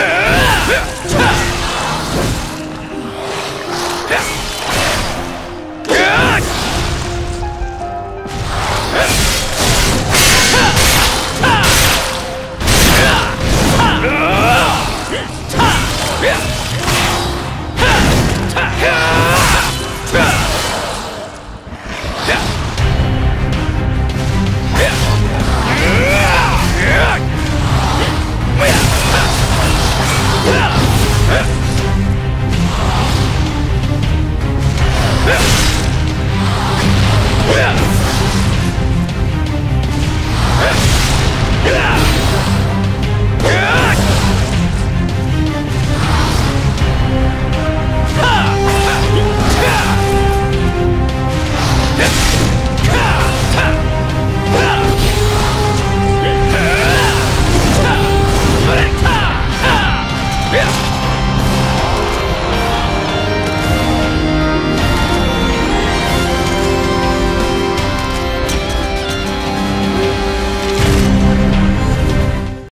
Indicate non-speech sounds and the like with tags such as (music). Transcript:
Yeah! (laughs)